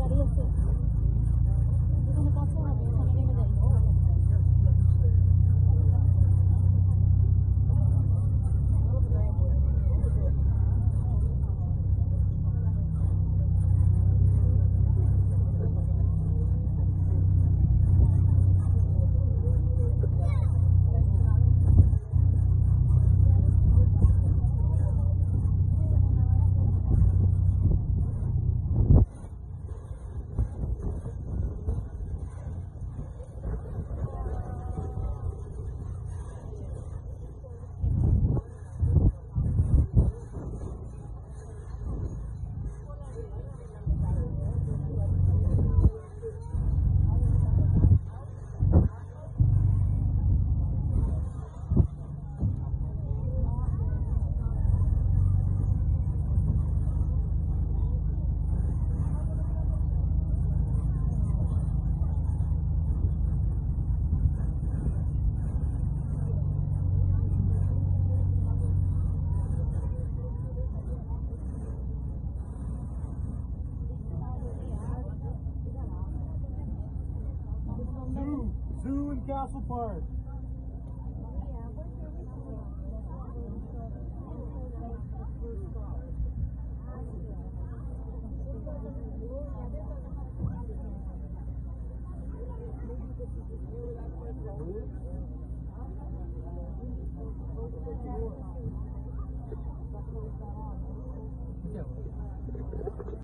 experiencia. dar suporte. Yeah.